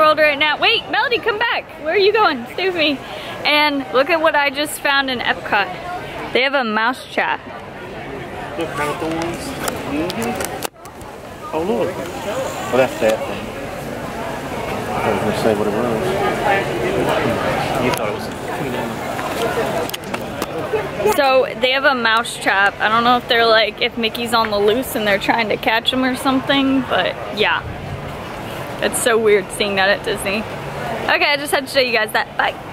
World right now. Wait, Melody, come back. Where are you going? Stay with me. And look at what I just found in Epcot. They have a mouse trap. Look, kind the ones. Mm-hmm. Oh, look. Well, that's that thing. I was going to say what it was. You thought it was So they have a mouse trap. I don't know if they're like, if Mickey's on the loose and they're trying to catch him or something, but yeah. It's so weird seeing that at Disney. Okay, I just had to show you guys that. Bye.